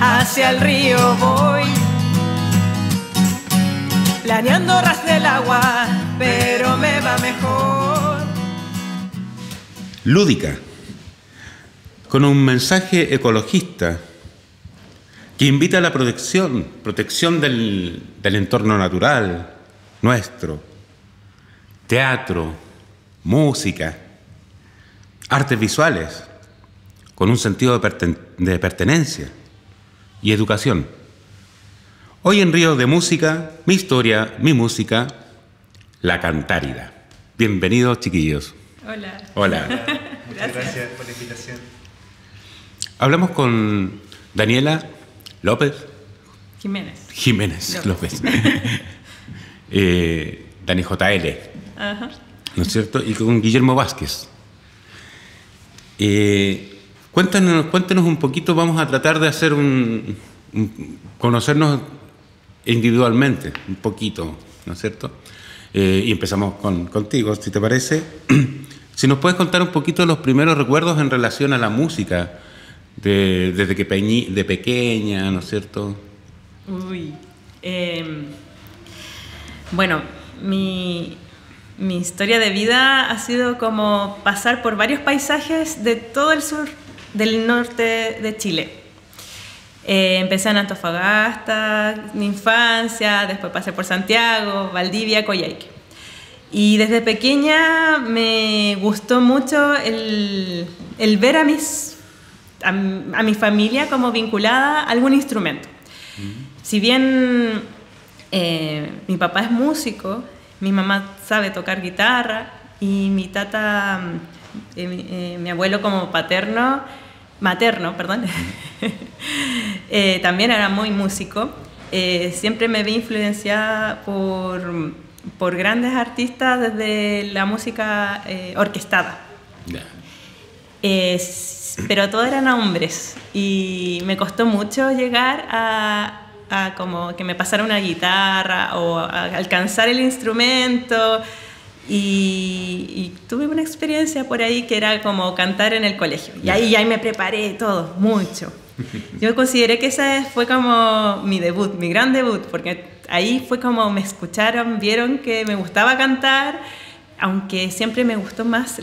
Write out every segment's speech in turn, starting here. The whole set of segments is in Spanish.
hacia el río voy. Planeando ras del agua, pero me va mejor. Lúdica, con un mensaje ecologista que invita a la protección, protección del, del entorno natural, nuestro, teatro, música, artes visuales, con un sentido de, pertenencia y educación. Hoy en Río de Música, mi historia, mi música, la cantárida. Bienvenidos chiquillos. Hola. Hola. Muchas gracias por la invitación. Hablamos con Daniela López. Jiménez. Jiménez López. eh, Dani JL. Ajá. ¿No es cierto? Y con Guillermo Vázquez. Eh, cuéntanos, cuéntanos un poquito, vamos a tratar de hacer un, conocernos individualmente, un poquito, ¿no es cierto? Eh, y empezamos con, contigo, si te parece. si nos puedes contar un poquito los primeros recuerdos en relación a la música, desde que de pequeña, ¿no es cierto? Uy. Em, bueno, mi, mi historia de vida ha sido como pasar por varios paisajes de todo el sur del norte de Chile. Eh, empecé en Antofagasta, mi infancia, después pasé por Santiago, Valdivia, Coyhaique. Y desde pequeña me gustó mucho el, el ver a, mis, a, mi familia como vinculada a algún instrumento. Si bien eh, mi papá es músico, mi mamá sabe tocar guitarra y mi tata, eh, eh, mi abuelo como paterno, materno, perdón, eh, también era muy músico. siempre me vi influenciada por, por grandes artistas desde la música orquestada. pero todos eran hombres y me costó mucho llegar a, como que me pasara una guitarra o alcanzar el instrumento. Y, tuve una experiencia por ahí que era como cantar en el colegio. Y ahí ya me preparé todo, mucho. Yo consideré que ese fue como mi debut, mi gran debut, porque ahí fue como me escucharon, vieron que me gustaba cantar aunque siempre me gustó más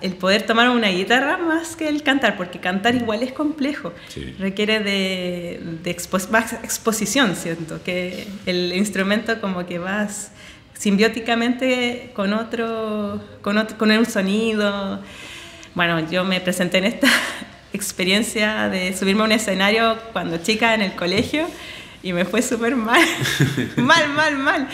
el poder tomar una guitarra más que el cantar, porque cantar igual es complejo, requiere de, más exposición, siento, que el instrumento como que vas simbióticamente con otro, con otro, con un sonido. Bueno, yo me presenté en esta experiencia de subirme a un escenario cuando chica en el colegio y me fue súper mal, mal, mal, mal,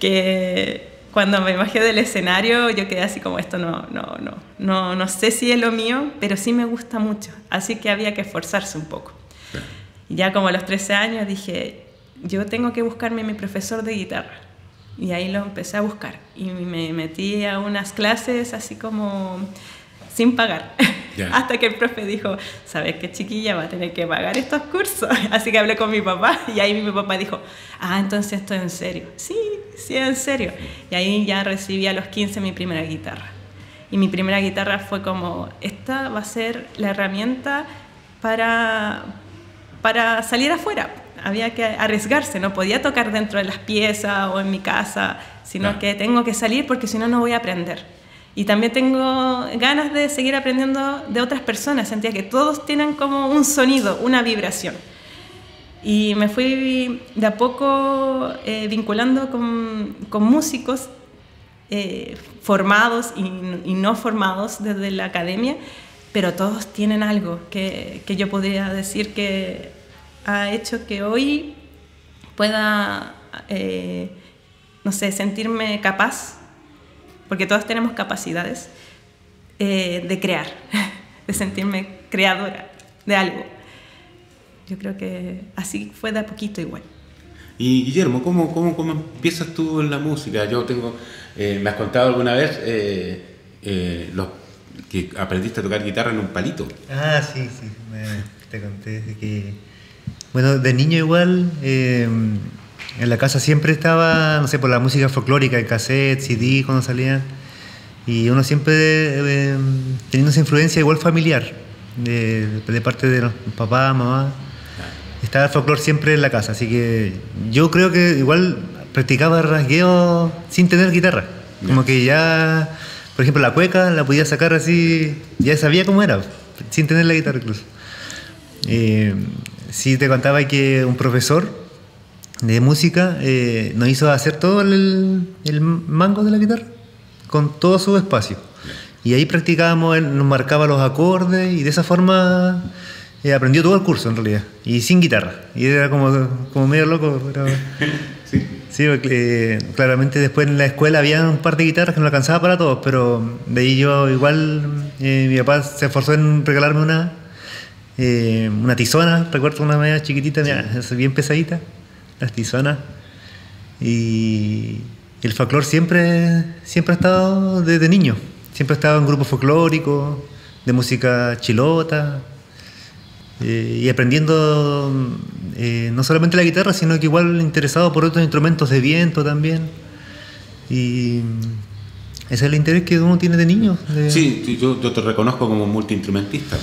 que cuando me bajé del escenario yo quedé así como esto no, no, no, no, no sé si es lo mío, pero sí me gusta mucho, así que había que esforzarse un poco. Y ya como a los 13 años dije, yo tengo que buscarme mi profesor de guitarra. Y ahí lo empecé a buscar y me metí a unas clases así como sin pagar. Hasta que el profe dijo, ¿sabes qué chiquilla va a tener que pagar estos cursos? Así que hablé con mi papá y ahí mi papá dijo, ah, entonces esto es en serio. Sí, sí, en serio. Y ahí ya recibí a los 15 mi primera guitarra. Y mi primera guitarra fue como, esta va a ser la herramienta para, para salir afuera. Había que arriesgarse, no podía tocar dentro de las piezas o en mi casa, sino que tengo que salir porque si no, no voy a aprender. Y también tengo ganas de seguir aprendiendo de otras personas. Sentía que todos tienen como un sonido, una vibración. Y me fui de a poco eh, vinculando con, con músicos eh, formados y, y, no formados desde la academia, pero todos tienen algo que, que yo podría decir que ha hecho que hoy pueda, eh, no sé, sentirme capaz porque todos tenemos capacidades eh, de crear, de sentirme creadora de algo. Yo creo que así fue de a poquito igual. Y Guillermo, ¿cómo, cómo, cómo empiezas tú en la música? Yo tengo, eh, me has contado alguna vez eh, los, que aprendiste a tocar guitarra en un palito. Ah, sí, sí, te conté que, bueno, de niño igual en la casa siempre estaba, no sé, por la música folclórica, el cassette, CD cuando salían. Y uno siempre eh, teniendo esa influencia igual familiar, de, de parte de los papás, mamá. Estaba el folclore siempre en la casa, así que yo creo que igual practicaba rasgueo sin tener guitarra. Como que ya, por ejemplo, la cueca la podía sacar así, ya sabía cómo era, sin tener la guitarra incluso. Eh, sí te contaba que un profesor de música eh, nos hizo hacer todo el, el mango de la guitarra, con todo su espacio. Y ahí practicábamos, él nos marcaba los acordes y de esa forma eh, aprendió todo el curso en realidad. Y sin guitarra. Y era como, como medio loco. Pero, Sí. sí, porque, eh, claramente después en la escuela había un par de guitarras que no alcanzaba para todos, pero de ahí yo igual, eh, mi papá se esforzó en regalarme una, eh, una tizona, recuerdo una media chiquitita, mira, es bien pesadita, las tizonas. Y el folclore siempre, siempre ha estado desde niño, siempre ha estado en grupos folclóricos, de música chilota, eh, y aprendiendo eh, no solamente la guitarra, sino que igual interesado por otros instrumentos de viento también. Y ese es el interés que uno tiene de niño. de- Sí, sí, yo, yo te reconozco como multiinstrumentista.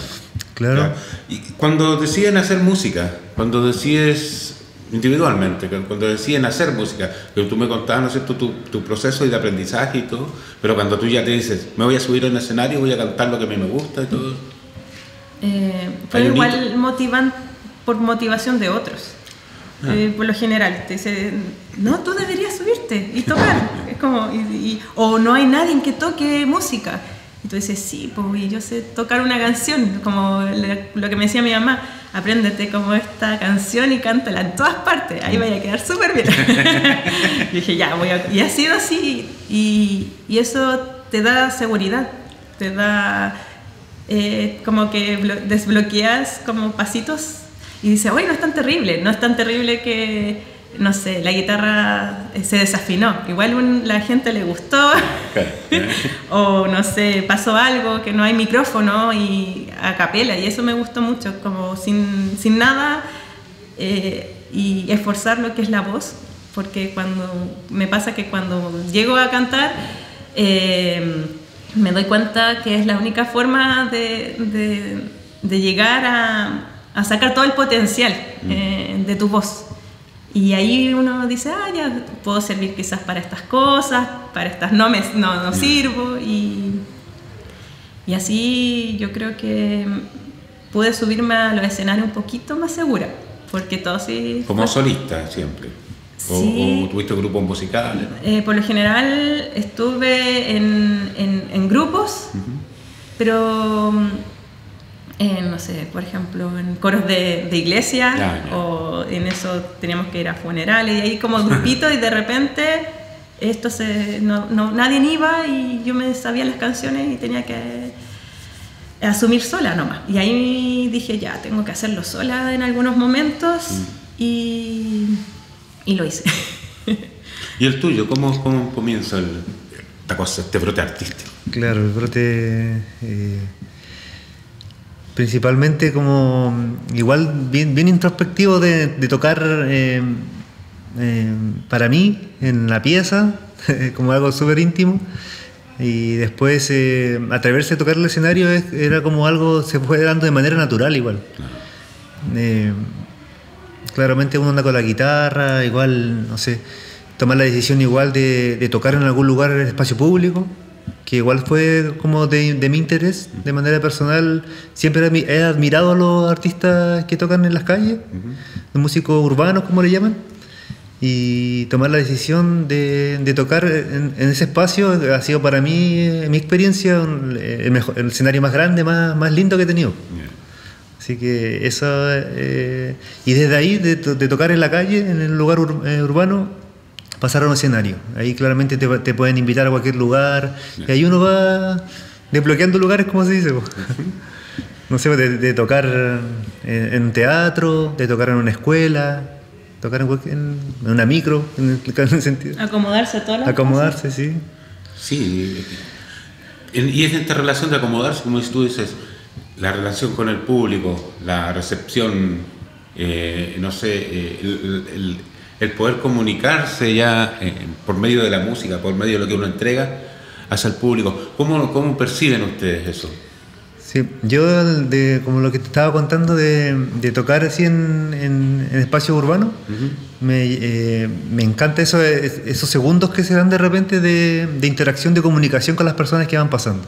Claro. Y cuando deciden hacer música, cuando decides individualmente, cu- cuando deciden hacer música, que tú me contabas, ¿no es cierto?, tu, tu proceso de aprendizaje y todo, pero cuando tú ya te dices, me voy a subir a un escenario, voy a cantar lo que a mí me gusta y todo. Eh, igual motivan por motivación de otros. Ah. Eh, por lo general, te dicen, no, tú deberías subirte y tocar. es como, y- y- o no hay nadie que toque música. Dices, sí, pues yo sé tocar una canción, como lo que me decía mi mamá, apréndete como esta canción y cántala en todas partes, ahí vaya a quedar súper bien. dije, ya, voy a... Y ha sido así, y, y eso te da seguridad, te da eh, como que blo- desbloqueas como pasitos y dices, oye, no es tan terrible, no es tan terrible que, no sé, la guitarra eh, se desafinó, igual un- la gente le gustó, o no sé, pasó algo, que no hay micrófono y a capela, y eso me gustó mucho, como sin, sin nada eh, y esforzar lo que es la voz, porque cuando me pasa que cuando llego a cantar, eh, me doy cuenta que es la única forma de, de- de llegar a, a sacar todo el potencial eh, de tu voz. Y ahí uno dice, ah, ya puedo servir quizás para estas cosas, para estas no, me, no, no sirvo. Y, y así yo creo que pude subirme a los escenarios un poquito más segura, porque todo sí... Como fue- solista siempre. O, Sí. o tuviste grupos musicales. ¿no? eh, por lo general estuve en, en- en grupos, pero en, no sé, por ejemplo, en coros de, de iglesia Ya, ya. o en eso teníamos que ir a funerales y ahí como grupito y de repente esto se, no, no- nadie iba y yo me sabía las canciones y tenía que asumir sola nomás. Y ahí dije, ya, tengo que hacerlo sola en algunos momentos y, y lo hice. ¿Y el tuyo? ¿Cómo, cómo comienza el, esta cosa, este brote artístico? Claro, el brote eh, principalmente como igual bien, bien introspectivo de, de tocar eh, eh, para mí en la pieza, como algo súper íntimo. Y después eh, atreverse a tocar el escenario es- era como algo, se fue dando de manera natural igual. Eh, claramente uno anda con la guitarra, igual, no sé, tomar la decisión igual de, de tocar en algún lugar en el espacio público, que igual fue como de, de mi interés, de manera personal. Siempre he admi- he admirado a los artistas que tocan en las calles, los músicos urbanos, como le llaman. Y tomar la decisión de, de tocar en, en ese espacio ha sido para mí, en mi experiencia, el, mejor- el escenario más grande, más, más lindo que he tenido. Así que eso. eh, y desde ahí, de, de tocar en la calle, en el lugar ur- eh, urbano, pasar a un escenario. Ahí claramente te, te pueden invitar a cualquier lugar. Y ahí uno va desbloqueando lugares, como se dice. No sé, de, de tocar en, en un teatro, de tocar en una escuela, tocar en, cualquier- en una micro, en el, en el sentido. Acomodarse a todas las Acomodarse, sí. Sí, en- y es esta relación de acomodarse, como tú dices, la relación con el público, la recepción, eh, no sé, eh, el, el- el poder comunicarse ya eh, por medio de la música, por medio de lo que uno entrega, hacia el público. ¿Cómo, cómo perciben ustedes eso? Sí, yo, de, como lo que te estaba contando de, de tocar así en, en, en espacios urbanos, me, eh, me, encanta eso, esos segundos que se dan de repente de, de, interacción, de comunicación con las personas que van pasando.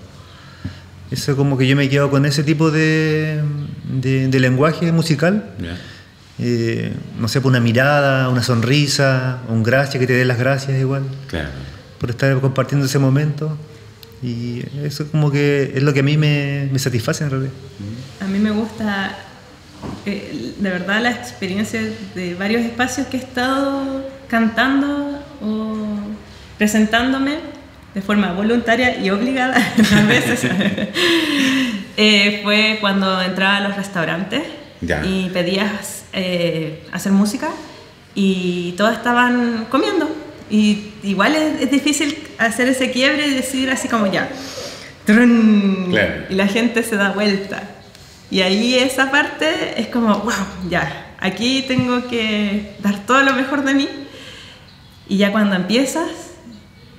Eso como que yo me quedo con ese tipo de, de lenguaje musical. Yeah. Eh, no sé, por una mirada, una sonrisa, un gracias, que te dé las gracias igual. Claro. Por estar compartiendo ese momento. Y eso como que es lo que a mí me, me satisface en realidad. A mí me gusta, eh, de verdad, la experiencia de varios espacios que he estado cantando o presentándome de forma voluntaria y obligada a veces. eh, fue cuando entraba a los restaurantes ya. y pedías eh, hacer música y todos estaban comiendo. Y igual es, es, difícil hacer ese quiebre y decir así como ya. Claro. Y la gente se da vuelta. Y ahí esa parte es como, wow, ya, aquí tengo que dar todo lo mejor de mí. Y ya cuando empiezas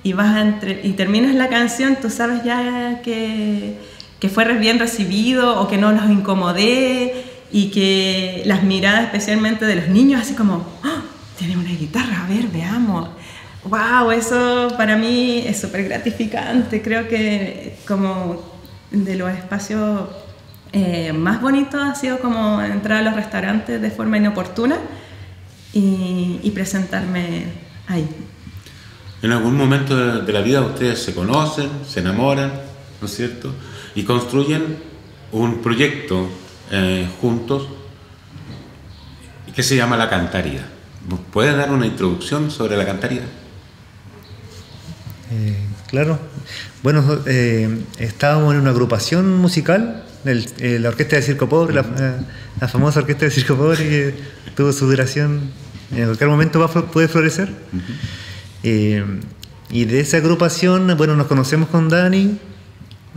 y, vas entre, y terminas la canción, tú sabes ya que, que fue bien recibido o que no los incomodé y que las miradas especialmente de los niños así como, ¡Oh, tiene una guitarra, a ver, veamos. ¡Wow! Eso para mí es súper gratificante. Creo que como de los espacios eh, más bonitos ha sido como entrar a los restaurantes de forma inoportuna y, y presentarme ahí. En algún momento de, de la vida ustedes se conocen, se enamoran, ¿no es cierto? Y construyen un proyecto eh, juntos que se llama La Cantaria. ¿Puede dar una introducción sobre La Cantaria? Eh, claro. Bueno, eh, estábamos en una agrupación musical, el, eh, la Orquesta de Circo Pobre, la, la, famosa Orquesta de Circo Pobre, que tuvo su duración, en cualquier momento va puede florecer. Uh -huh. y de esa agrupación, bueno, nos conocemos con Dani,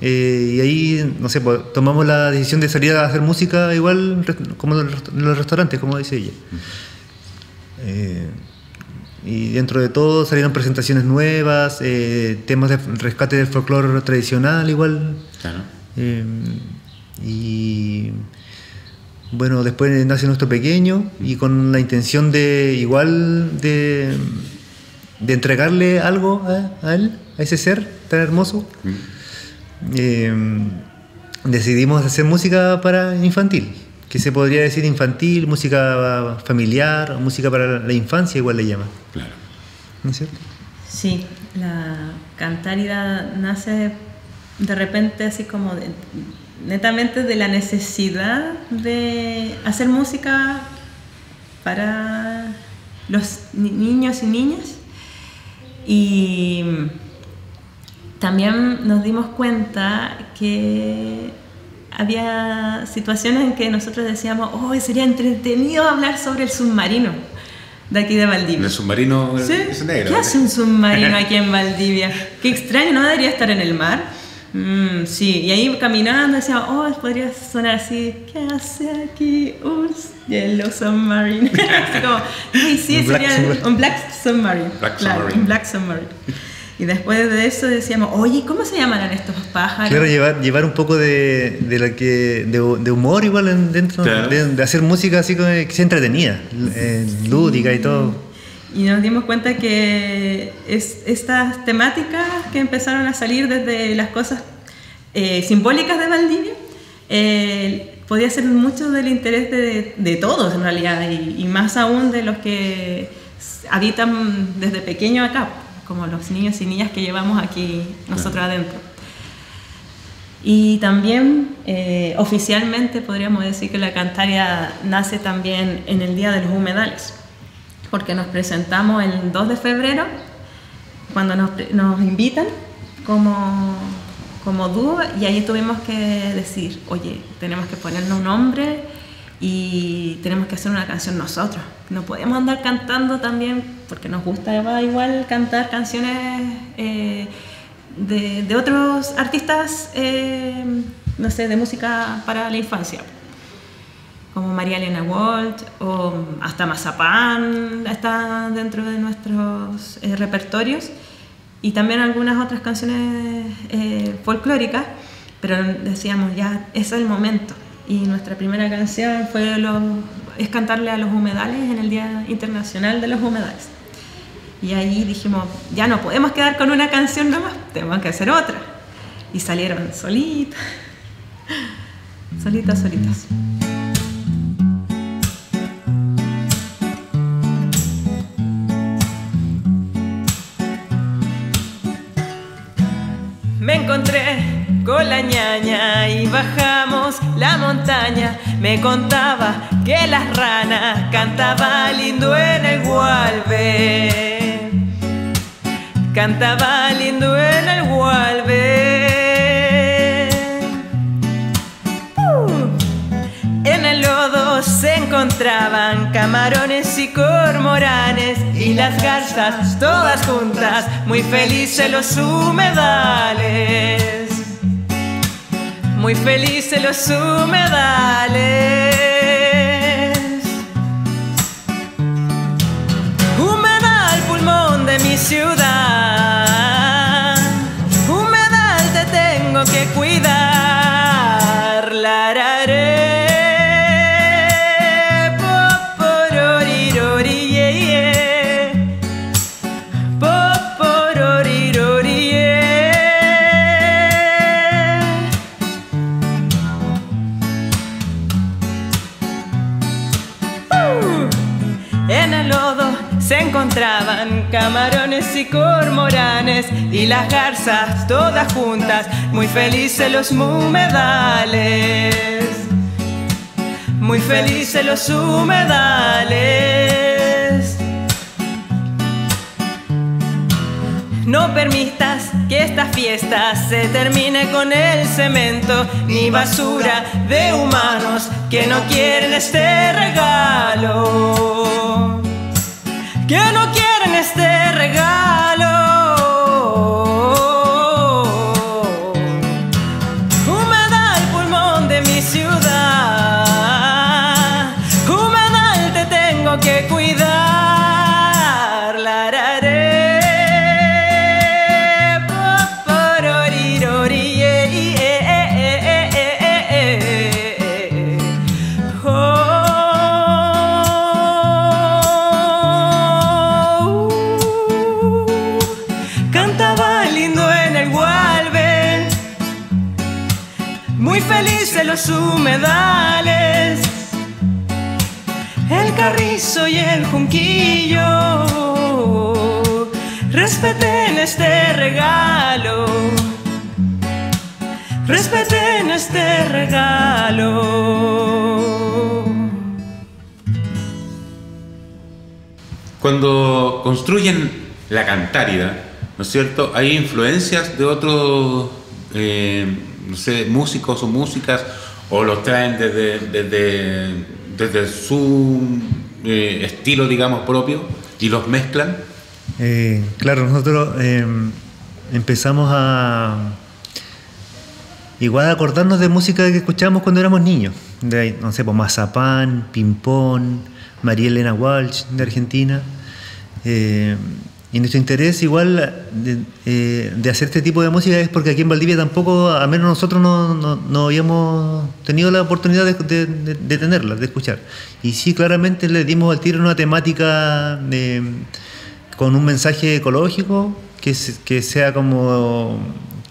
eh, y ahí, no sé, pues, tomamos la decisión de salir a hacer música igual como en los restaurantes, como dice ella. Eh, y dentro de todo salieron presentaciones nuevas, eh, temas de rescate del folclore tradicional igual. Claro. y bueno, después nace nuestro pequeño y con la intención de igual de, de entregarle algo a, a, él, a ese ser tan hermoso. Mm eh, decidimos hacer música para infantil, que se podría decir infantil, música familiar, música para la infancia, igual le llaman. Claro. ¿No es cierto? Sí, la cantárida nace de repente así como de, netamente de la necesidad de hacer música para los niños y niñas y también nos dimos cuenta que había situaciones en que nosotros decíamos, oh, sería entretenido hablar sobre el submarino de aquí de Valdivia. ¿El submarino ¿Sí? es negro? ¿Qué hace un submarino aquí en Valdivia? Qué extraño, ¿no debería estar en el mar? Mm, sí, y ahí caminando decía, oh, podría sonar así, ¿qué hace aquí un yellow submarine? así como, sí, sí, sería black un black submarine. Black claro, un black submarine. Y después de eso decíamos, oye, ¿cómo se llamarán estos pájaros? Claro, llevar, llevar un poco de, de, la que, de, de humor igual en, dentro, Claro. de, de hacer música así como que sea entretenida, eh, lúdica y todo. Y nos dimos cuenta que es, estas temáticas que empezaron a salir desde las cosas eh, simbólicas de Valdivia, eh, podía ser mucho del interés de, de todos en realidad, y, y más aún de los que habitan desde pequeño acá como los niños y niñas que llevamos aquí nosotros Claro. adentro. Y también eh, oficialmente podríamos decir que la Cantaria nace también en el Día de los Humedales, porque nos presentamos el 2 de febrero, cuando nos, nos invitan como, como dúo, y ahí tuvimos que decir, oye, tenemos que ponerle un nombre y tenemos que hacer una canción nosotros. No podemos andar cantando también, porque nos gusta igual cantar canciones eh, de, otros artistas, eh, no sé, de música para la infancia. Como María Elena Walt o hasta Mazapán está dentro de nuestros eh, repertorios. y también algunas otras canciones folclóricas, pero decíamos, ya, es el momento. Y nuestra primera canción fue es cantarle a los humedales en el Día Internacional de los Humedales. Y ahí dijimos, ya no podemos quedar con una canción nomás, tenemos que hacer otra. Y salieron solitas, solitas, solitas. Me encontré con la ñaña y bajamos la montaña. Me contaba que las ranas cantaban lindo en el Gualbe. Cantaba lindo en el Gualbe. En el lodo se encontraban camarones y cormoranes y las garzas todas juntas, muy felices los humedales. Muy felices los humedales. Camarones y cormoranes y las garzas todas juntas, muy felices los humedales. Muy felices los humedales. No permitas que esta fiesta se termine con el cemento ni basura de humanos que no quieren este regalo. Que no quieren este regalo. Respeten este regalo, respeten este regalo. Cuando construyen la cantárida, ¿no es cierto? Hay influencias de otros, eh, no sé, músicos o músicas, o los traen desde, desde, desde su eh, estilo, digamos, propio, y los mezclan. Eh, claro, nosotros eh, empezamos a igual a acordarnos de música que escuchábamos cuando éramos niños. De, no sé, pues Mazapán, Pimpón, María Elena Walsh de Argentina. Y nuestro interés igual de, eh, de hacer este tipo de música es porque aquí en Valdivia tampoco, al menos nosotros no, no, no habíamos tenido la oportunidad de, de, de- de tenerla, de escuchar. Y sí, claramente le dimos al tiro una temática de con un mensaje ecológico que, se- que sea como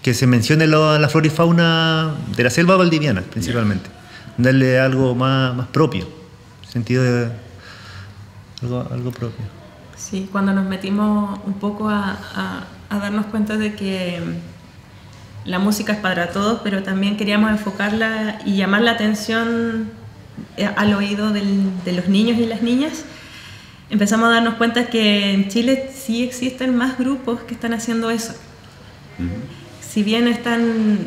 que se mencione lo- la flora y fauna de la selva valdiviana principalmente. Darle algo más, más propio sentido de algo, algo propio Sí, cuando nos metimos un poco a, a- a darnos cuenta de que mm, la música es para todos, pero también queríamos enfocarla y llamar la atención eh, al oído del- de los niños y las niñas, empezamos a darnos cuenta que en Chile sí existen más grupos que están haciendo eso. Si bien están,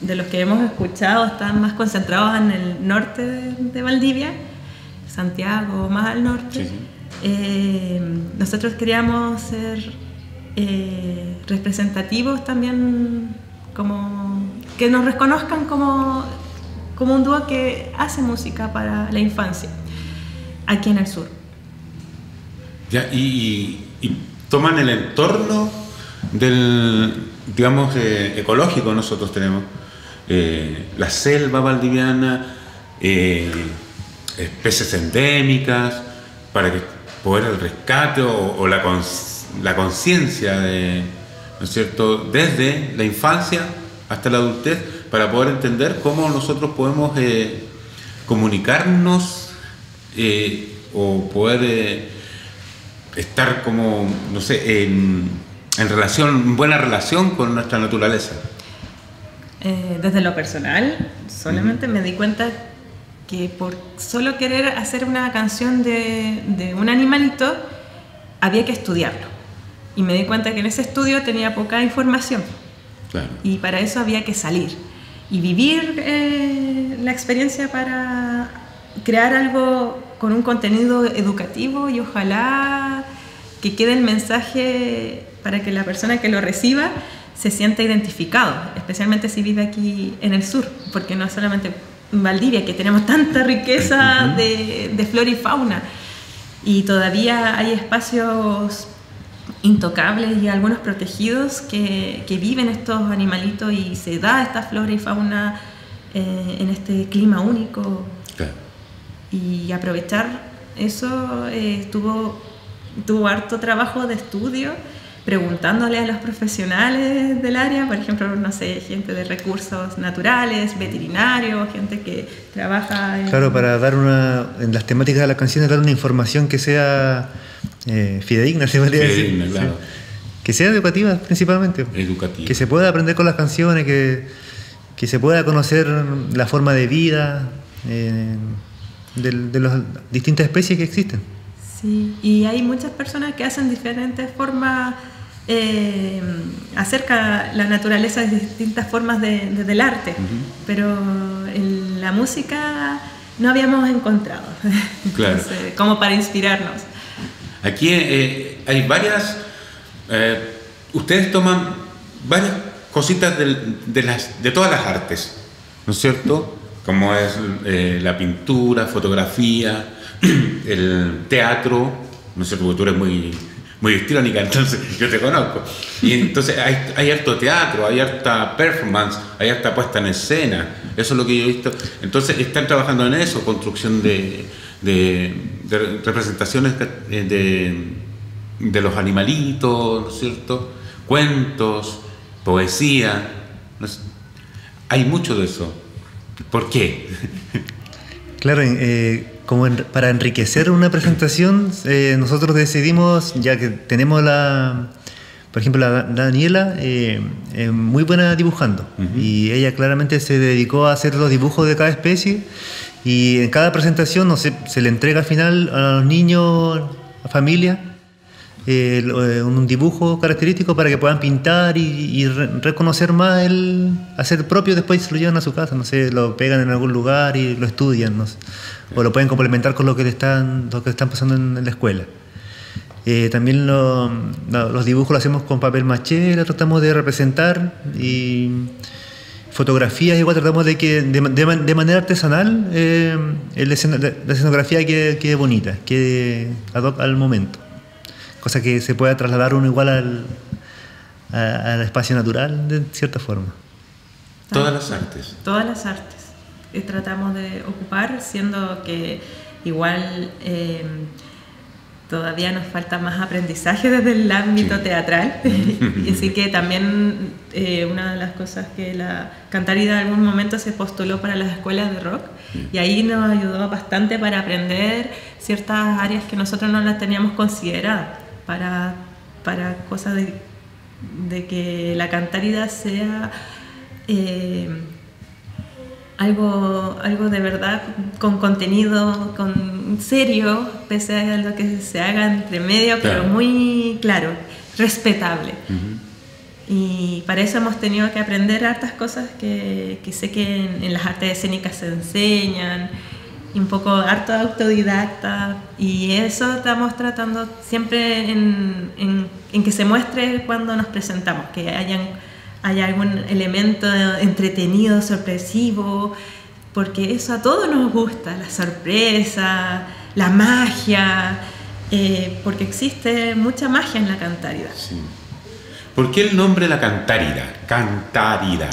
de los que hemos escuchado, están más concentrados en el norte de, de Valdivia, Santiago, más al norte, Sí, sí. Eh, nosotros queríamos ser eh, representativos también, como que nos reconozcan como, como un dúo que hace música para la infancia, aquí en el sur. Ya, y, toman el entorno del, digamos, eh, ecológico nosotros tenemos. La selva valdiviana, especies endémicas, para que poder el rescate o, la, la conciencia de, ¿no es cierto?, desde la infancia hasta la adultez, para poder entender cómo nosotros podemos comunicarnos o poder estar como, no sé, en, en relación, en buena relación con nuestra naturaleza? Eh, desde lo personal, solamente me di cuenta que por solo querer hacer una canción de, de, un animalito, había que estudiarlo. Y me di cuenta que en ese estudio tenía poca información. Y para eso había que salir y vivir eh, la experiencia para crear algo con un contenido educativo y ojalá que quede el mensaje para que la persona que lo reciba se sienta identificado, especialmente si vive aquí en el sur, porque no solamente en Valdivia, que tenemos tanta riqueza de, de flora y fauna, y todavía hay espacios intocables y algunos protegidos que, que, viven estos animalitos y se da esta flora y fauna eh, en este clima único. Y aprovechar eso eh, tuvo, tuvo harto trabajo de estudio preguntándole a los profesionales del área, por ejemplo, no sé, gente de recursos naturales, veterinarios, gente que trabaja en... Claro, para dar una, en las temáticas de las canciones, dar una información que sea eh, fidedigna, se podría decir. Claro. Que sea educativa principalmente. Educativa. Que se pueda aprender con las canciones, que, que se pueda conocer la forma de vida. Eh, de, las distintas especies que existen. Sí, y hay muchas personas que hacen diferentes formas, eh, acerca la naturaleza de distintas formas de, del arte, pero en la música no habíamos encontrado, claro. como para inspirarnos. Aquí eh, hay varias, eh, ustedes toman varias cositas de, las, de todas las artes, ¿no es cierto? como es eh, la pintura, fotografía, el teatro, no sé, porque tú eres muy, muy histriónica, entonces yo te conozco. Y entonces hay, hay harto teatro, hay harta performance, hay harta puesta en escena, eso es lo que yo he visto. Entonces están trabajando en eso, construcción de, de, representaciones de, de, los animalitos, ¿no es cierto? Cuentos, poesía, hay mucho de eso. ¿Por qué? Claro, eh, como para enriquecer una presentación, eh, nosotros decidimos, ya que tenemos la, por ejemplo, la Daniela, eh, muy buena dibujando, y ella claramente se dedicó a hacer los dibujos de cada especie, y en cada presentación no se, se le entrega al final a los niños, a familia, eh, un dibujo característico para que puedan pintar y, reconocer más el hacer propio después lo llevan a su casa no sé lo pegan en algún lugar y lo estudian no o lo pueden complementar con lo que le están lo que están pasando en, la escuela. Eh, también los dibujos los hacemos con papel maché lo tratamos de representar y fotografías igual tratamos de que de, manera artesanal eh, la escenografía quede, quede bonita quede ad al momento cosa que se pueda trasladar uno igual al, al espacio natural de cierta forma. Todas las artes. Todas las artes. Eh, tratamos de ocupar, siendo que igual eh, todavía nos falta más aprendizaje desde el ámbito teatral. y así que también eh, una de las cosas que la Cantarida en algún momento se postuló para las escuelas de rock y ahí nos ayudó bastante para aprender ciertas áreas que nosotros no las teníamos consideradas para, para cosas de, de que la cantarida sea eh, algo, algo de verdad con contenido, con serio, pese a lo que se haga entre medio, pero muy claro, respetable. Y para eso hemos tenido que aprender hartas cosas que, que sé que en, en, las artes escénicas se enseñan, un poco harto autodidacta y eso estamos tratando siempre en, en, que se muestre cuando nos presentamos, que hayan, haya algún elemento entretenido, sorpresivo, porque eso a todos nos gusta, la sorpresa, la magia, eh, porque existe mucha magia en la cantaridad. ¿Por qué el nombre La Cantárida? Cantárida.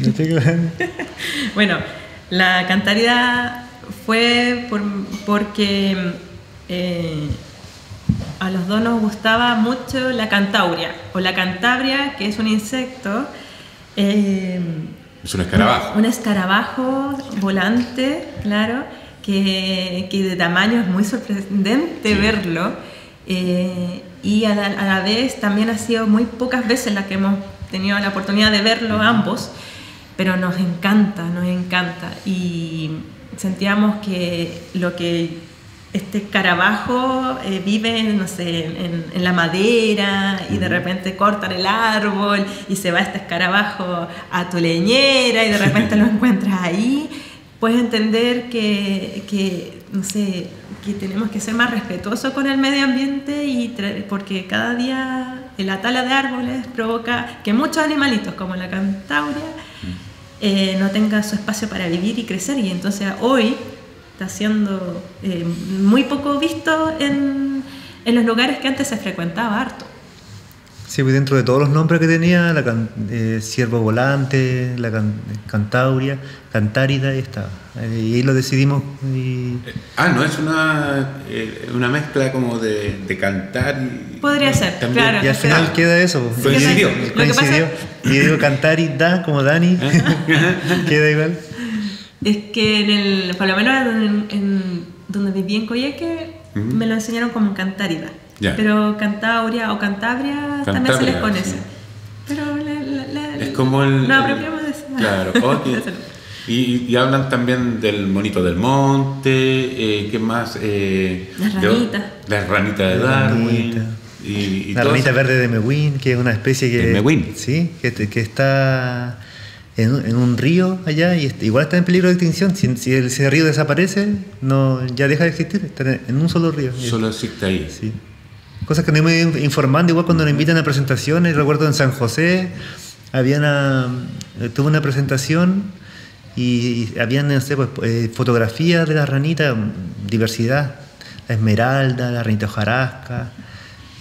bueno, la Cantárida fue porque eh, a los dos nos gustaba mucho la cantauria o la cantabria, que es un insecto. Eh, es un escarabajo. Un, escarabajo volante, claro, que, de tamaño es muy sorprendente verlo. Eh, y a la, vez también ha sido muy pocas veces la que hemos tenido la oportunidad de verlo ambos, pero nos encanta, nos encanta. Y sentíamos que lo que este escarabajo eh, vive, no sé, en, la madera y de repente cortan el árbol y se va este escarabajo a tu leñera y de repente lo encuentras ahí, puedes entender que, que, no sé, que tenemos que ser más respetuosos con el medio ambiente y porque cada día la tala de árboles provoca que muchos animalitos como la cantauria eh, no tengan su espacio para vivir y crecer y entonces hoy está siendo eh, muy poco visto en, en, los lugares que antes se frecuentaba harto. Sí, pues dentro de todos los nombres que tenía, la eh, Ciervo Volante, la Cantauria, Cantárida, y estaba. Eh, y ahí lo decidimos. Y... Ah, no es una, una mezcla como de, de cantar y. Podría ser, claro. Y al final queda eso. Coincidió. Coincidió. Y digo Cantárida como Dani, queda igual. Es que en el, por lo menos en, donde viví en Coyeque, me lo enseñaron como Cantárida. Pero Cantauria o Cantabria, también se les conoce. Pero es como el. No apropiamos de eso. Claro, Y, hablan también del monito del monte, eh, ¿qué más? Eh, las ranitas. Las ranitas de Darwin. Y, la ranita verde de Mewin, que es una especie que. De Mewin. Sí, que, que está en, un río allá y igual está en peligro de extinción. Si, si ese río desaparece, no, ya deja de existir, está en un solo río. Solo existe ahí. Sí. Cosas que nos iban informando, igual cuando nos invitan a presentaciones, recuerdo en San José, había una, eh, tuve una presentación y, habían no sé, pues, eh, fotografías de la ranita, diversidad, la esmeralda, la ranita hojarasca,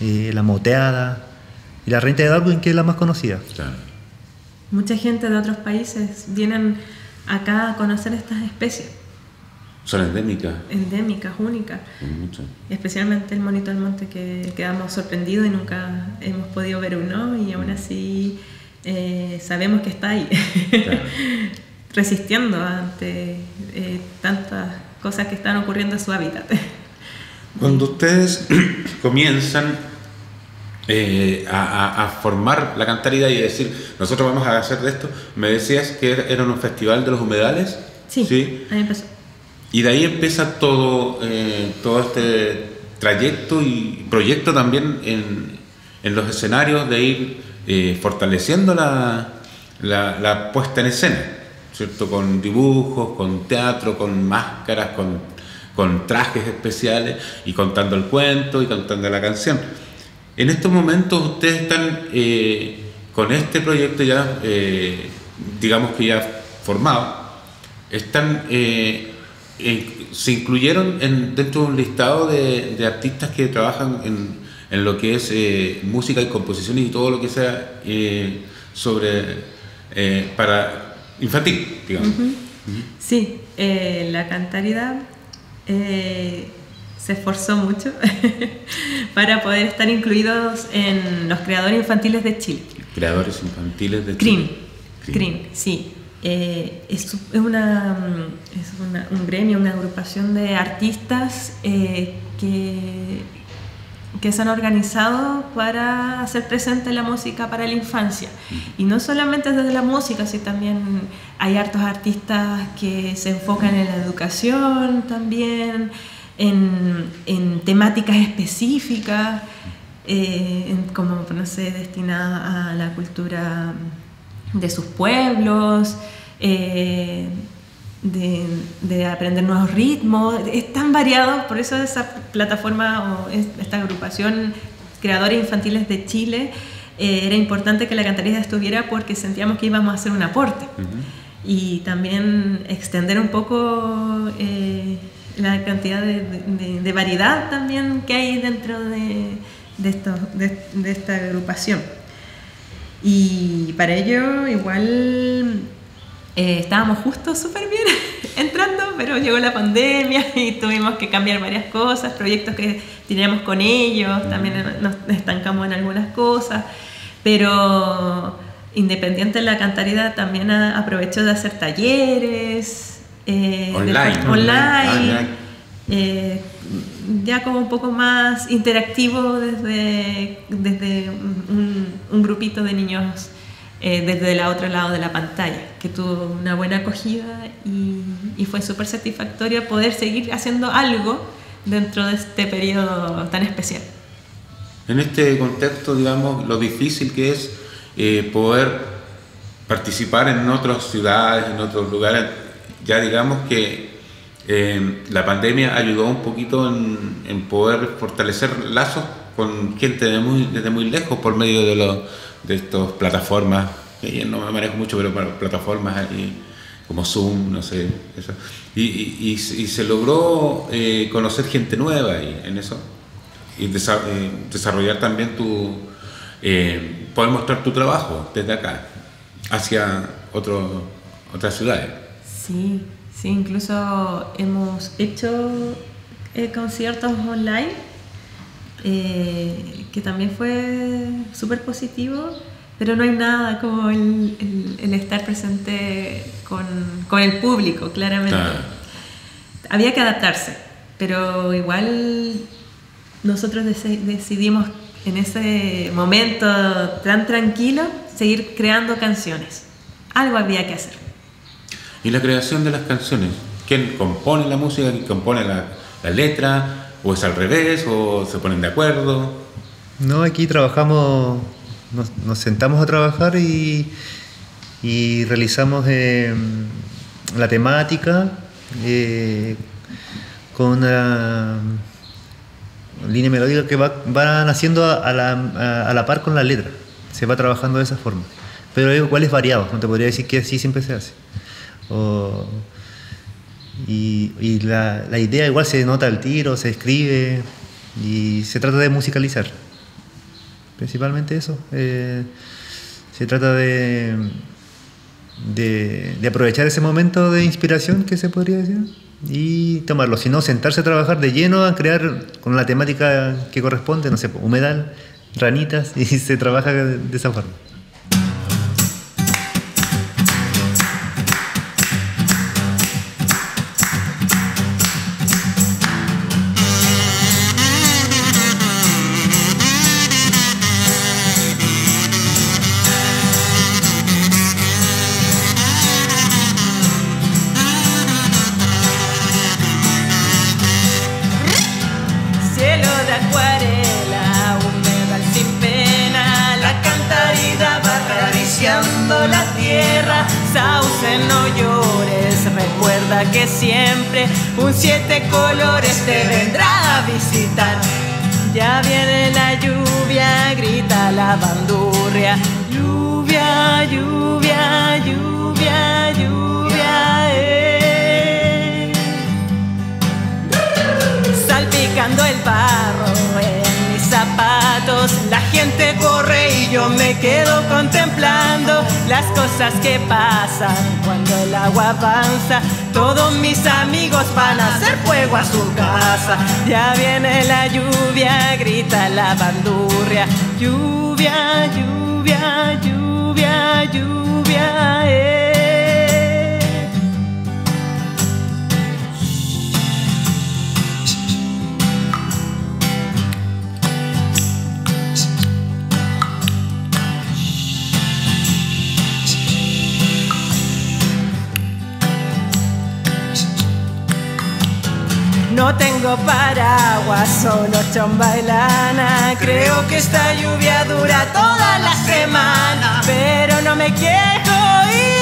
eh, la moteada y la ranita de Darwin, que es la más conocida. Claro. Mucha gente de otros países vienen acá a conocer estas especies. Son endémicas. Endémicas, únicas. Especialmente el monito del monte que quedamos sorprendidos y nunca hemos podido ver uno y aún así eh, sabemos que está ahí, resistiendo ante eh, tantas cosas que están ocurriendo en su hábitat. Cuando ustedes comienzan eh, a, formar la cantaridad y decir, nosotros vamos a hacer de esto. Me decías que era un festival de los humedales. Sí, ¿sí? ahí empezó. Y de ahí empieza todo, eh, todo este trayecto y proyecto también en, en los escenarios de ir eh, fortaleciendo la, la, puesta en escena, ¿cierto? Con dibujos, con teatro, con máscaras, con, con trajes especiales y contando el cuento y cantando la canción. En estos momentos ustedes están eh, con este proyecto ya, digamos que ya formado, están, eh, se incluyeron en, dentro de un listado de, artistas que trabajan en, lo que es música y composición y todo lo que sea sobre para infantil, digamos. Sí, la cantaridad se esforzó mucho para poder estar incluidos en los creadores infantiles de Chile. Creadores infantiles de Chile. CRIM, sí. Eh, es, una, es un gremio, una agrupación de artistas eh, que, que se han organizado para hacer presente la música para la infancia. Y no solamente desde la música, sino también hay hartos artistas que se enfocan en la educación también en, temáticas específicas, eh, como, no sé, destinada a la cultura de sus pueblos, eh, de, aprender nuevos ritmos. Es tan variado, por eso esa plataforma o esta agrupación Creadores Infantiles de Chile eh, era importante que la cantarina estuviera porque sentíamos que íbamos a hacer un aporte. Y también extender un poco la cantidad de, variedad también que hay dentro de, de, estos, de, de esta agrupación. Y para ello igual eh, estábamos justo súper bien entrando, pero llegó la pandemia y tuvimos que cambiar varias cosas, proyectos que teníamos con ellos, también nos estancamos en algunas cosas, pero independiente de la cantaridad también aprovechó de hacer talleres eh, online, online, eh, ya como un poco más interactivo desde, desde un, grupito de niños eh, desde el otro lado de la pantalla, que tuvo una buena acogida y, y fue súper satisfactorio poder seguir haciendo algo dentro de este periodo tan especial. En este contexto, digamos, lo difícil que es eh, poder participar en otras ciudades, en otros lugares, ya digamos que eh, la pandemia ayudó un poquito en, poder fortalecer lazos con gente de muy, desde muy lejos por medio de, de estas plataformas, que no me manejo mucho, pero plataformas como Zoom, no sé, eso. Y, y, se logró eh, conocer gente nueva y, en eso y desarrollar también tu, eh, poder mostrar tu trabajo desde acá hacia otro, otras ciudades. Sí, sí, incluso hemos hecho eh, conciertos online, eh, que también fue súper positivo, pero no hay nada como el, el, estar presente con, con, el público, claramente. Había que adaptarse, pero igual nosotros decidimos en ese momento tan tranquilo, seguir creando canciones. Algo había que hacer. ¿Y la creación de las canciones? ¿Quién compone la música? ¿Quién compone la, letra? ¿O es al revés? ¿O se ponen de acuerdo? No, aquí trabajamos, nos, sentamos a trabajar y, realizamos eh, la temática eh, con una línea melódica que va, van haciendo a, la, a, la, par con la letra. Se va trabajando de esa forma. Pero igual es variado, no te podría decir que así siempre se hace. Y, la, la, idea igual se nota al tiro, se escribe y se trata de musicalizar. Principalmente eso. Eh, se trata de, de, de aprovechar ese momento de inspiración que se podría decir y tomarlo, sino sentarse a trabajar de lleno a crear con la temática que corresponde, no sé, humedal, ranitas, y se trabaja de esa forma. Un siete colores te vendrá a visitar. Ya viene la lluvia, grita la bandurria. Lluvia, lluvia, lluvia, lluvia. Eh. Salpicando el barro en mis zapatos, la gente corre y yo me quedo contemplando las cosas que pasan cuando el agua avanza todos mis amigos van a hacer fuego a su casa. Ya viene la lluvia, grita la bandurria. Lluvia, lluvia, lluvia, lluvia. Eh. No tengo paraguas, solo chomba y lana. Creo que esta lluvia dura toda la semana. Pero no me quejo,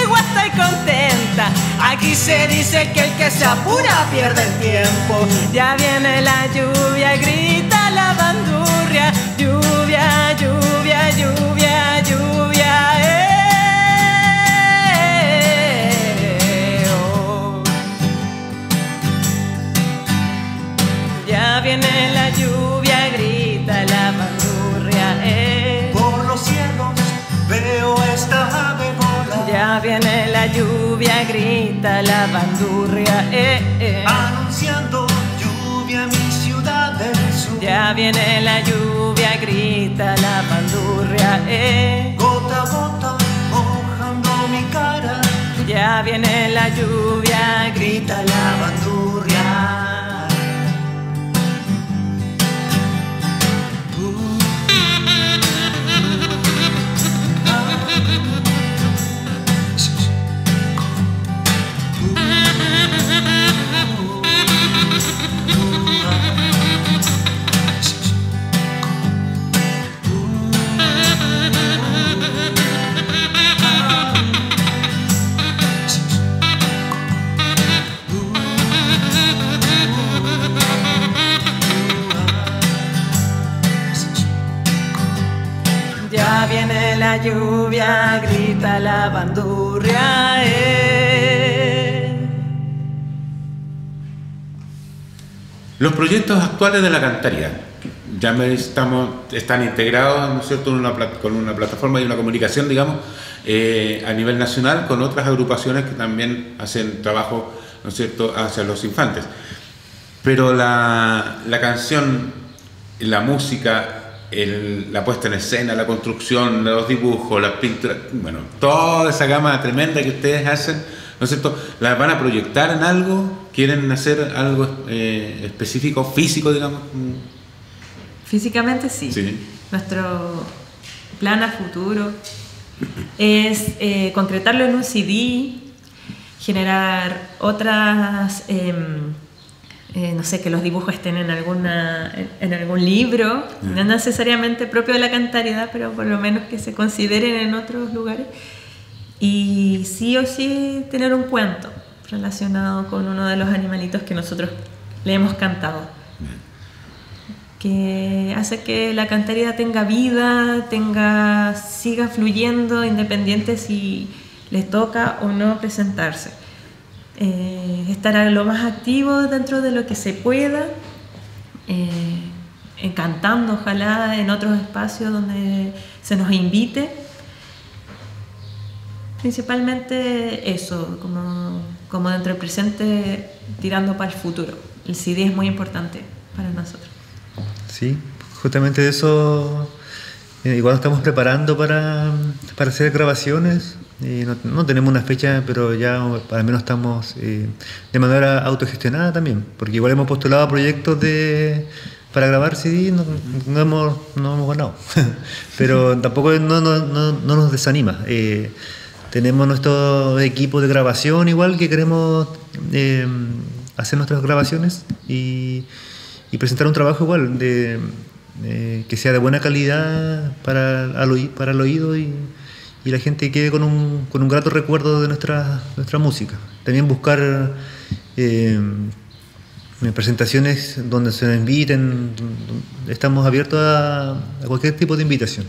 igual estoy contenta. Aquí se dice que el que se apura pierde el tiempo. Ya viene la lluvia grita la bandurria. Lluvia, lluvia, lluvia. Ahora viene la lluvia, grita la bandurria. Eh. Por los cielos veo esta ave volar. Ya viene la lluvia, grita la bandurria. Eh, eh. Anunciando lluvia mi ciudad del sur. Ya viene la lluvia, grita la bandurria. Eh. Gota a gota mojando mi cara. Ya viene la lluvia, grita la bandurria. La lluvia, grita la bandurria. Los proyectos actuales de la cantaría ya estamos, están integrados ¿no es cierto? Una con una plataforma y una comunicación, digamos, eh, a nivel nacional con otras agrupaciones que también hacen trabajo ¿no es cierto? hacia los infantes. Pero la, la canción, la música, el- la puesta en escena, la construcción, los dibujos, las pinturas, bueno, toda esa gama tremenda que ustedes hacen, ¿no es cierto? ¿La van a proyectar en algo? ¿Quieren hacer algo eh, específico, físico, digamos? Físicamente sí. Sí. Nuestro plan a futuro es eh, concretarlo en un CD, generar otras, em, eh, no sé, que los dibujos estén en, alguna, en, en algún libro, no necesariamente propio de la cantariedad, pero por lo menos que se consideren en otros lugares. Y sí o sí tener un cuento relacionado con uno de los animalitos que nosotros le hemos cantado que hace que la cantaría tenga vida, tenga, siga fluyendo, independiente si les toca o no presentarse. Eh, estar lo más activo dentro de lo que se pueda, eh, encantando ojalá en otros espacios donde se nos invite. Principalmente eso, como, como dentro del presente, tirando para el futuro. El CD es muy importante para nosotros. Sí, justamente de eso. Eh, igual estamos preparando para, para hacer grabaciones. y no, no tenemos una fecha, pero ya al menos estamos eh, de manera autogestionada también. Porque igual hemos postulado proyectos de, para grabar CD, no, no hemos, no hemos ganado. pero tampoco no, no, no, no nos desanima. Eh, tenemos nuestro equipo de grabación igual que queremos eh, hacer nuestras grabaciones y, y presentar un trabajo igual de eh, que sea de buena calidad para, para el oído y, y la gente quede con un, con un grato recuerdo de nuestra, nuestra música. También buscar eh, presentaciones donde se nos inviten, estamos abiertos a, cualquier tipo de invitación.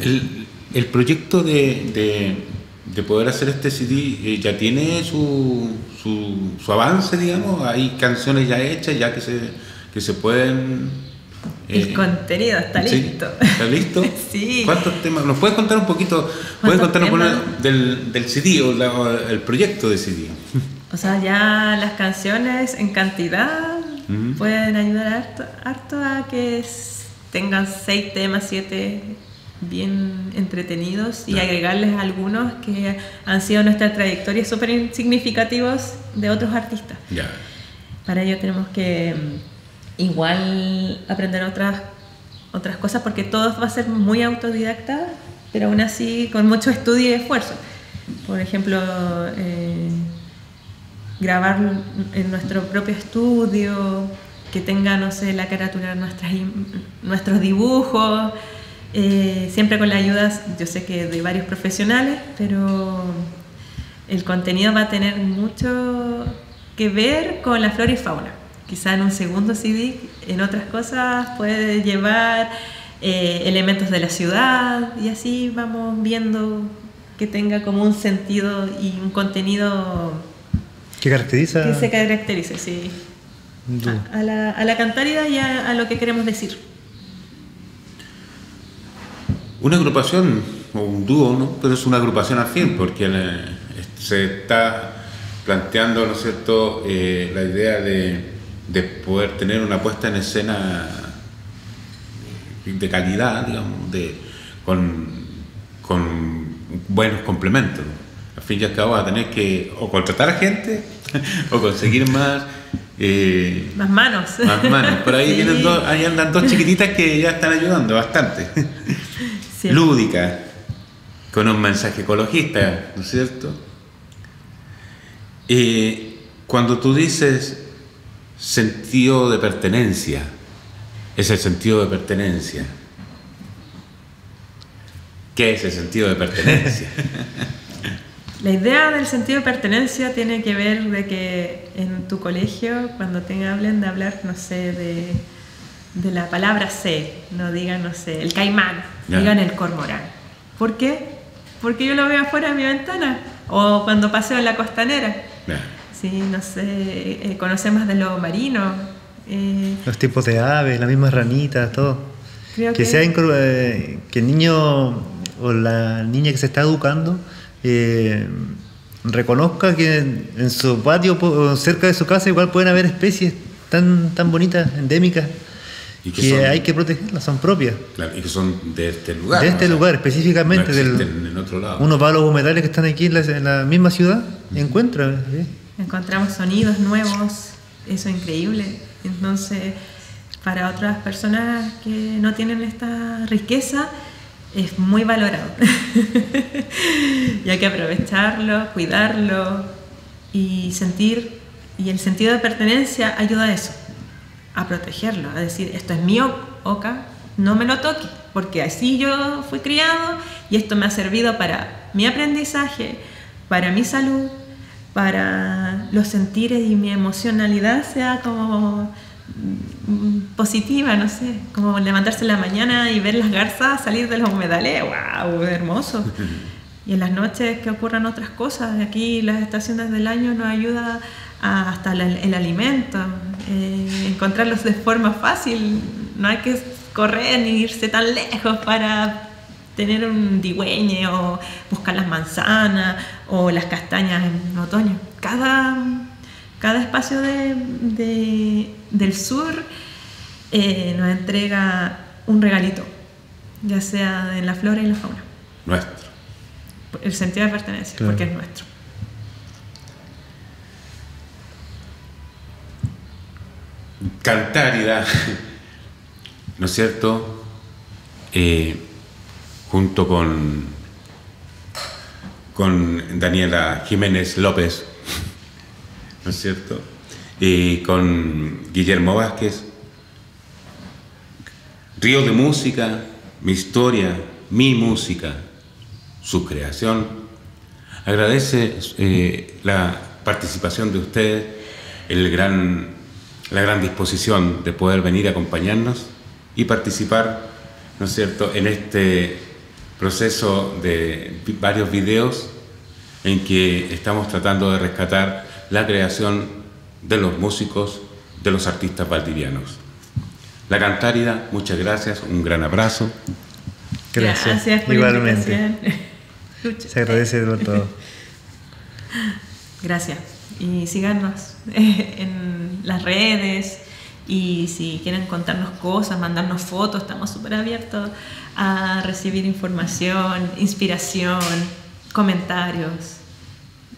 El, el proyecto de, de- de poder hacer este CD eh, ya tiene su, su, su avance, digamos. Hay canciones ya hechas, ya que se, que se pueden. El eh, contenido está ¿sí? listo. ¿Está listo? Sí. ¿Cuántos temas? ¿Nos puedes contar un poquito? ¿Puedes ¿Cuántos contarnos del, del CD o, la- el proyecto de CD? O sea, ya las canciones en cantidad Ujú. pueden ayudar harto, harto a que tengan seis temas, siete bien entretenidos y agregarles algunos que han sido nuestra trayectoria súper significativos de otros artistas. Ya. Para ello tenemos que mm, igual aprender otras, otras cosas porque todo va a ser muy autodidacta, pero aún así con mucho estudio y esfuerzo. Por ejemplo, eh, grabar en nuestro propio estudio, que tenga, no sé, la carátula de nuestros dibujos, eh, siempre con la ayuda, yo sé que de varios profesionales, pero el contenido va a tener mucho que ver con la flora y fauna. Quizá en un segundo CD, en otras cosas, puede llevar eh, elementos de la ciudad y así vamos viendo que tenga como un sentido y un contenido ¿Qué caracteriza? que se caracterice, sí. A, a la, a la cantaridad y a, a lo que queremos decir. Una agrupación o un dúo, ¿no? pero es una agrupación al fin, porque eh, se está planteando, ¿no es cierto?, eh, la idea de, de poder tener una puesta en escena de calidad, digamos, de, con, con buenos complementos. Al fin y al cabo, va a tener que o contratar a gente o conseguir más. eh, Más manos. más manos. Por ahí, Sí. vienen dos, ahí andan dos chiquititas que ya están ayudando bastante. Sí. Lúdicas, con un mensaje ecologista, ¿no es cierto? Eh, cuando tú dices sentido de pertenencia, es el sentido de pertenencia. ¿Qué es el sentido de pertenencia? La idea del sentido de pertenencia tiene que ver de que en tu colegio, cuando te hablen de hablar, no sé, de, de la palabra C, no digan, no sé, el caimán, Ya. digan el cormorán. ¿Por qué? Porque yo lo veo afuera de mi ventana o cuando paseo en la costanera. Sí, no sé, eh, conocer más de lo marino. eh, Los tipos de aves, las mismas ranitas, todo. creo que que, sea eh, que el niño o la niña que se está educando eh, reconozca que en, en su patio o cerca de su casa igual pueden haber especies tan tan bonitas endémicas Y que que son- hay que protegerlas son propias Claro, y que son de este lugar. de ¿no? este O sea, lugar específicamente no del en otro lado. uno va a los humedales que están aquí en la, en la misma ciudad y encuentra ¿eh? Encontramos sonidos nuevos, eso es increíble. Entonces, para otras personas que no tienen esta riqueza, es muy valorado. y hay que aprovecharlo, cuidarlo y sentir, y el sentido de pertenencia ayuda a eso, a protegerlo, a decir, esto es mi o- oca, no me lo toque, porque así yo fui criado y esto me ha servido para mi aprendizaje, para mi salud, para los sentires y mi emocionalidad sea como mm, positiva, no sé, como levantarse en la mañana y ver las garzas salir de los humedales, wow, hermoso. Y en las noches que ocurran otras cosas, aquí las estaciones del año nos ayuda a- hasta el, alimento, eh, encontrarlos de forma fácil, no hay que correr ni irse tan lejos para tener un digüeñe o buscar las manzanas o las castañas en otoño. Cada, cada espacio de- de- del sur eh, nos entrega un regalito, ya sea en la flora y la fauna. Nuestro. El sentido de pertenencia, Claro. porque es nuestro. Cantárida, ¿no es cierto? Eh, junto con, con Daniela Jiménez López, ¿no es cierto? Y con Guillermo Vázquez. Río de música, mi historia, mi música, su creación. Agradece eh, la participación de ustedes, el gran, la gran disposición de poder venir a acompañarnos y participar, ¿no es cierto?, en este proceso de varios videos en que estamos tratando de rescatar la creación de los músicos, de los artistas valdivianos. La Cantárida, muchas gracias, un gran abrazo. gracias, por la igualmente se agradece por todo Gracias. Y síganos en las redes. Y si quieren contarnos cosas, mandarnos fotos, estamos súper abiertos a recibir información, inspiración, comentarios.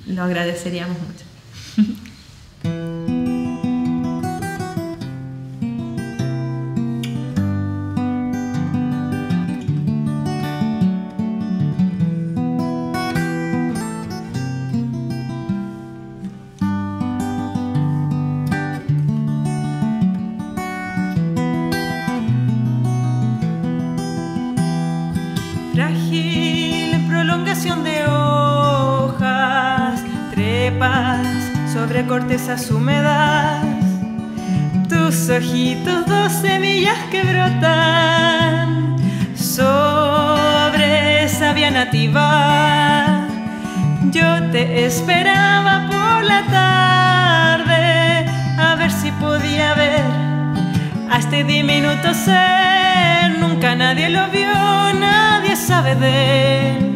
Lo agradeceríamos mucho. cortezas húmedas, tus ojitos, dos semillas que brotan sobre savia nativa. Yo te esperaba por la tarde a ver si podía ver a este diminuto ser. Nunca nadie lo vio, nadie sabe de él.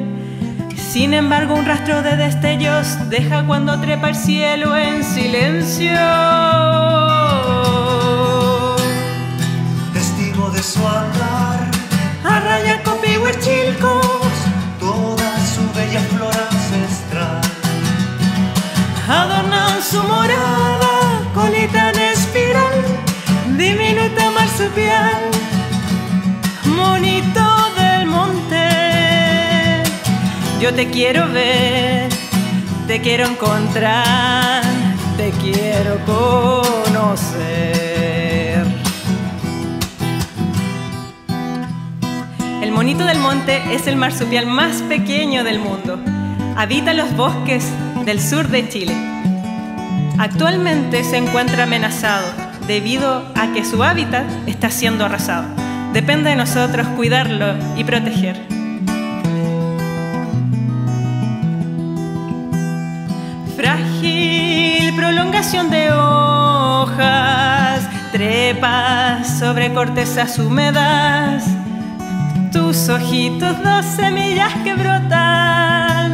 Sin embargo, un rastro de destellos deja cuando trepa el cielo en silencio. Testigo de su andar, Arraya con chilcos, toda su bella flor ancestral. adornan su morada, colita en espiral, diminuta marsupial, monito del monte. Yo te quiero ver, te quiero encontrar, te quiero conocer. El monito del monte es el marsupial más pequeño del mundo. Habita los bosques del sur de Chile. Actualmente se encuentra amenazado debido a que su hábitat está siendo arrasado. Depende de nosotros cuidarlo y proteger. Prolongación de hojas, trepas sobre cortezas húmedas tus ojitos dos semillas que brotan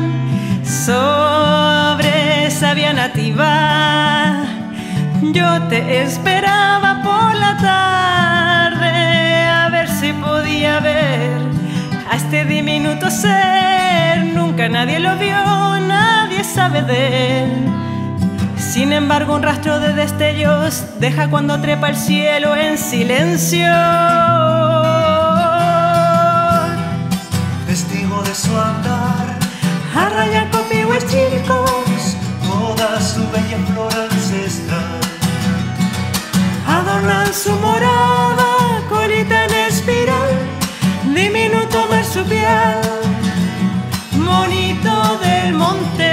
sobre savia nativa. Yo te esperaba por la tarde a ver si podía ver a este diminuto ser. Nunca nadie lo vio, nadie sabe de él. Sin embargo, un rastro de destellos deja cuando trepa el cielo en silencio. Testigo de su andar, Arraya copihues chicos, toda su bella flor ancestral. adornan su morada, colita en espiral, diminuto marsupial, monito del monte.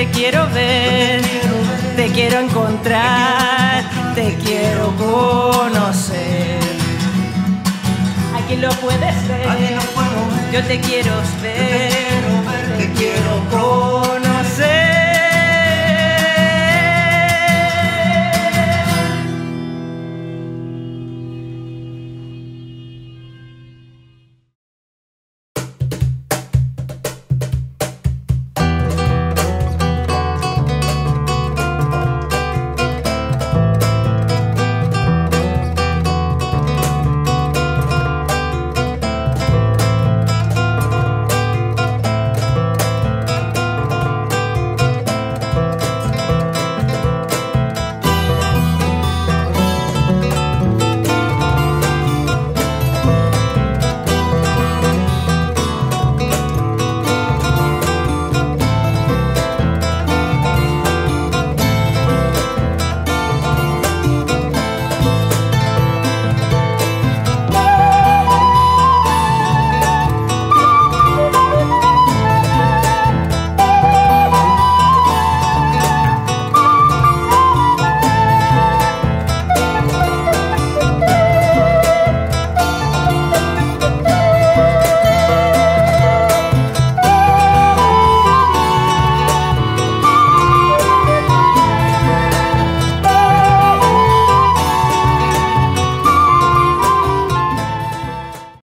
Te quiero ver, te quiero encontrar, te quiero conocer. Aquí lo puedes ver, yo te quiero ver, te quiero